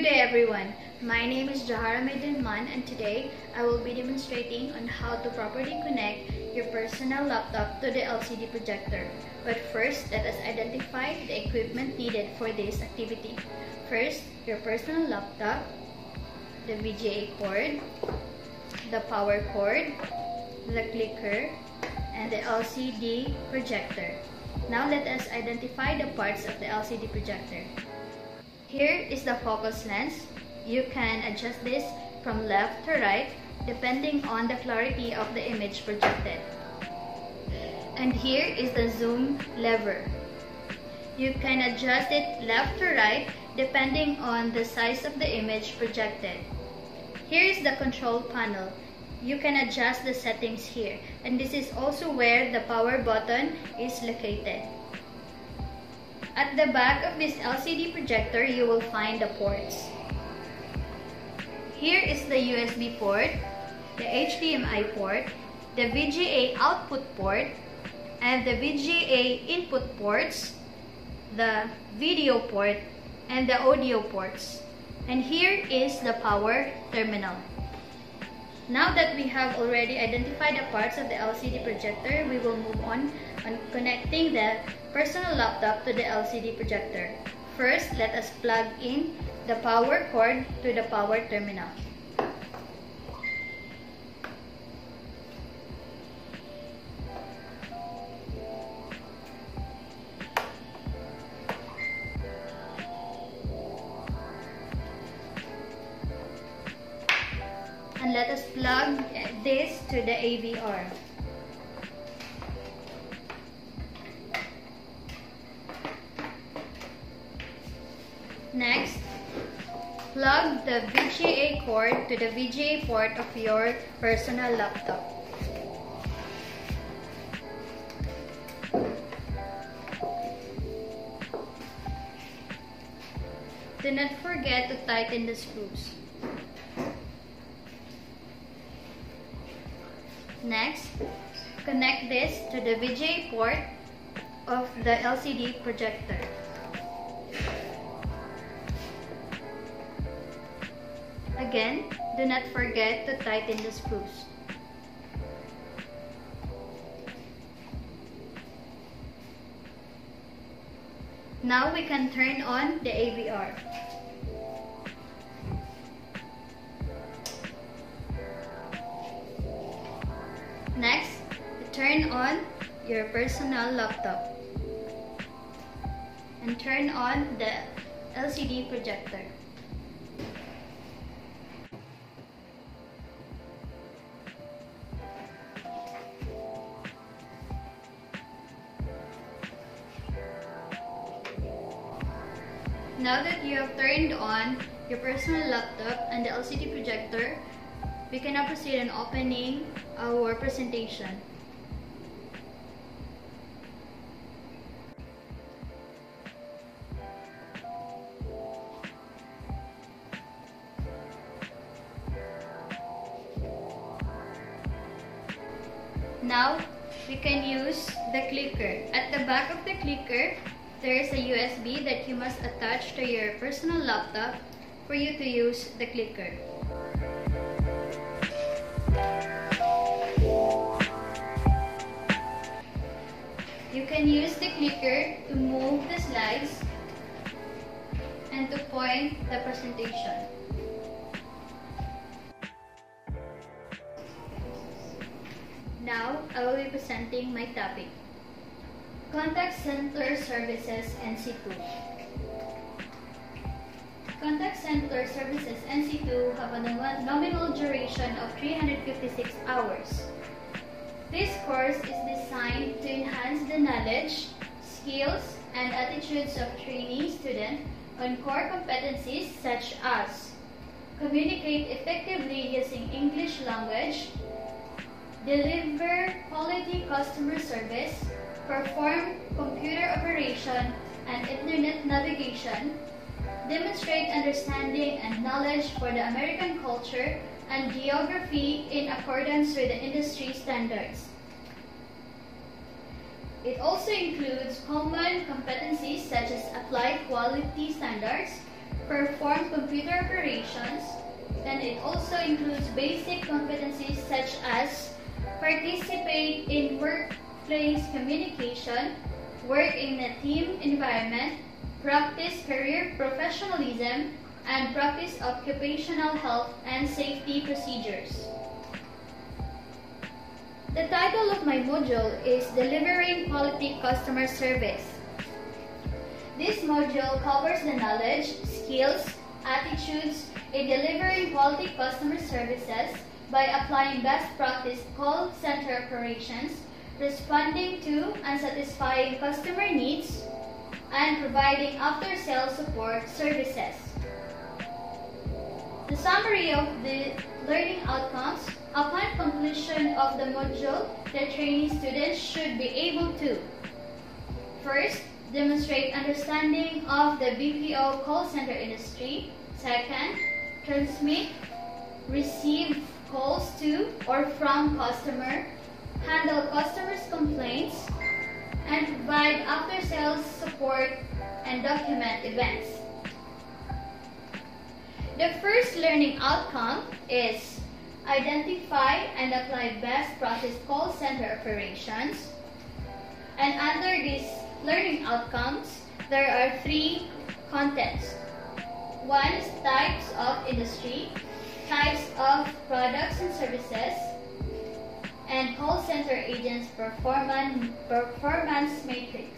Good day everyone. My name is Jahara Man and today I will be demonstrating on how to properly connect your personal laptop to the LCD projector. But first, let us identify the equipment needed for this activity. First, your personal laptop, the VGA cord, the power cord, the clicker, and the LCD projector. Now let us identify the parts of the LCD projector. Here is the focus lens. You can adjust this from left to right depending on the clarity of the image projected. And here is the zoom lever. You can adjust it left to right depending on the size of the image projected. Here is the control panel. You can adjust the settings here and this is also where the power button is located. At the back of this LCD projector, you will find the ports. Here is the USB port, the HDMI port, the VGA output port, and the VGA input ports, the video port, and the audio ports. And here is the power terminal. Now that we have already identified the parts of the LCD projector, we will move on on connecting the personal laptop to the LCD projector. First, let us plug in the power cord to the power terminal. And let us plug this to the AVR. Next, plug the VGA cord to the VGA port of your personal laptop. Do not forget to tighten the screws. Next, connect this to the VGA port of the LCD projector. Again, do not forget to tighten the screws. Now we can turn on the AVR. Next, turn on your personal laptop and turn on the LCD projector. Now that you have turned on your personal laptop and the LCD projector, we can now proceed in opening our presentation. Now, we can use the clicker. At the back of the clicker, there is a USB that you must attach to your personal laptop for you to use the clicker. You can use the clicker to move the slides and to point the presentation. Now, I will be presenting my topic. Contact Center Services NC2 Contact Center Services NC2 have a nominal duration of 356 hours. This course is designed to enhance the knowledge, skills, and attitudes of trainee students on core competencies such as communicate effectively using English language, deliver quality customer service, perform computer operation and internet navigation, demonstrate understanding and knowledge for the American culture and geography in accordance with the industry standards. It also includes common competencies such as applied quality standards, perform computer operations, and it also includes basic competencies such as participate in workplace communication, work in a team environment, practice career professionalism, and practice occupational health and safety procedures. The title of my module is Delivering Quality Customer Service. This module covers the knowledge, skills, attitudes in delivering quality customer services by applying best practice call center operations, responding to and satisfying customer needs, and providing after-sales support services. The summary of the learning outcomes upon completion of the module, the training students should be able to First, demonstrate understanding of the BPO call center industry. Second, transmit, receive calls to or from customer, handle customers' complaints, and provide after-sales support and document events. The first learning outcome is identify and apply best practice call center operations. And under these learning outcomes, there are three contents. One is types of industry, types of products and services, and call center agents performance, performance matrix.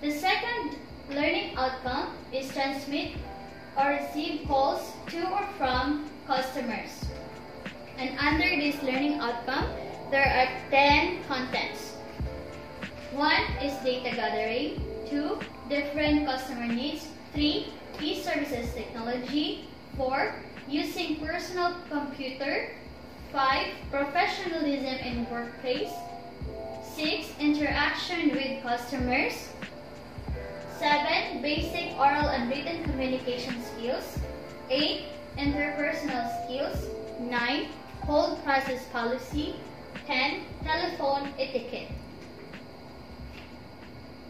The second learning outcome is transmit or receive calls to or from customers. And under this learning outcome, there are 10 contents. One is data gathering, two, different customer needs, three, e-services technology, four, using personal computer, five, professionalism in workplace, six, interaction with customers, seven, basic oral and written communication skills, eight, interpersonal skills, nine, hold process policy, 10, telephone etiquette.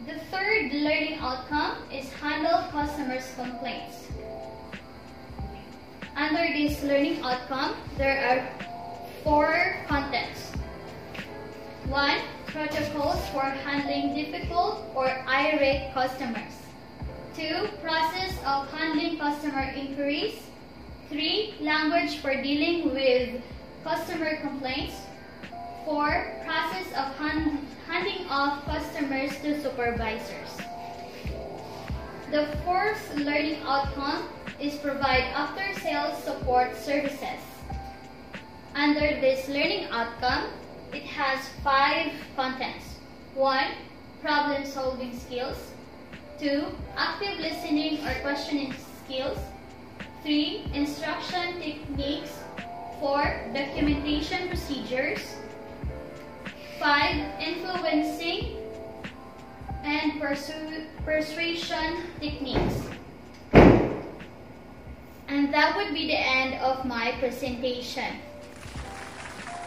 The third learning outcome is handle customers' complaints. Under this learning outcome, there are four contents. One, protocols for handling difficult or irate customers. Two, process of handling customer inquiries. Three, language for dealing with customer complaints. Four, process of hand, handing off customers to supervisors. The fourth learning outcome is provide after-sales support services. Under this learning outcome, it has five contents. One, problem-solving skills. Two, active listening or questioning skills. Three, instruction techniques. Four, documentation procedures. Five, influencing and persu persuasion techniques. And that would be the end of my presentation.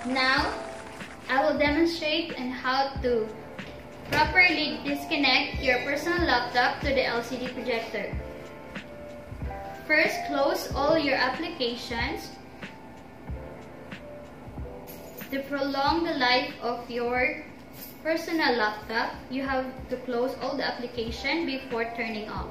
Now, I will demonstrate on how to properly disconnect your personal laptop to the LCD projector. First, close all your applications to prolong the life of your personal laptop, you have to close all the application before turning off.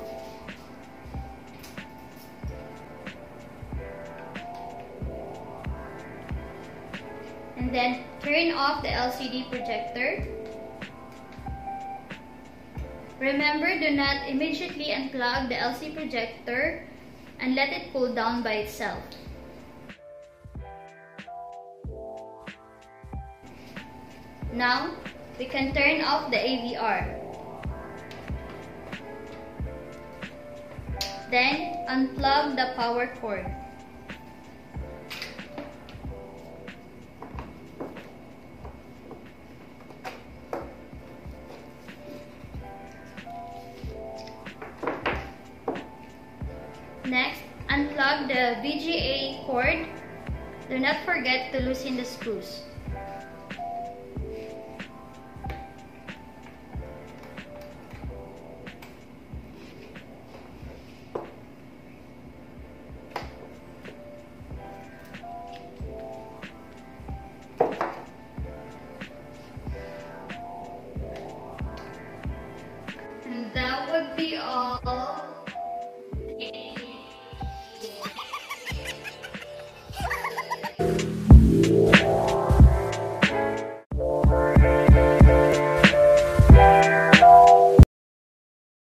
Then turn off the LCD projector. Remember, do not immediately unplug the LCD projector and let it cool down by itself. Now, we can turn off the AVR. Then, unplug the power cord. Do not forget to loosen the screws.